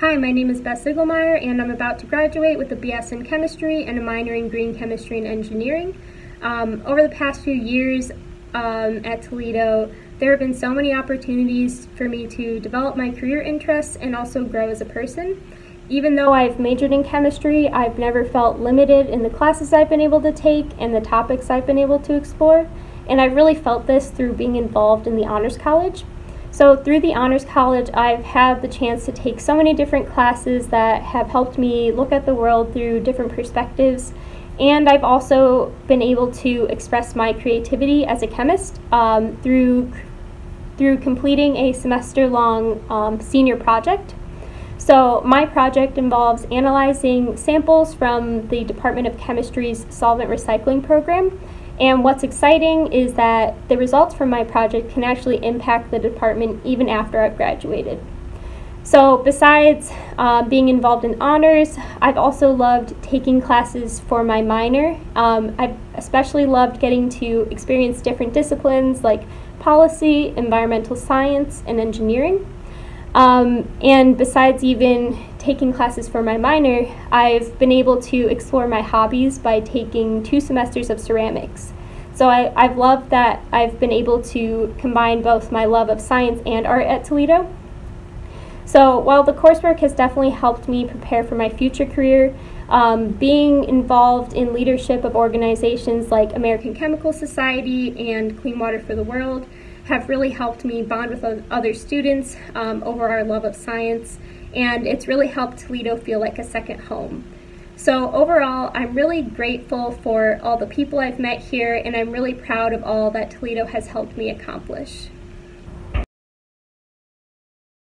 Hi, my name is Beth Ziegelmeyer, and I'm about to graduate with a BS in Chemistry and a minor in Green Chemistry and Engineering. Um, over the past few years um, at Toledo, there have been so many opportunities for me to develop my career interests and also grow as a person. Even though I've majored in chemistry, I've never felt limited in the classes I've been able to take and the topics I've been able to explore, and I've really felt this through being involved in the Honors College. So through the Honors College, I've had the chance to take so many different classes that have helped me look at the world through different perspectives. And I've also been able to express my creativity as a chemist um, through, through completing a semester-long um, senior project. So my project involves analyzing samples from the Department of Chemistry's solvent recycling program and what's exciting is that the results from my project can actually impact the department even after I've graduated. So besides uh, being involved in honors, I've also loved taking classes for my minor. Um, I've especially loved getting to experience different disciplines like policy, environmental science, and engineering. Um, and besides even taking classes for my minor, I've been able to explore my hobbies by taking two semesters of ceramics. So I, I've loved that I've been able to combine both my love of science and art at Toledo. So while the coursework has definitely helped me prepare for my future career, um, being involved in leadership of organizations like American Chemical Society and Clean Water for the World have really helped me bond with other students um, over our love of science, and it's really helped Toledo feel like a second home. So overall, I'm really grateful for all the people I've met here, and I'm really proud of all that Toledo has helped me accomplish.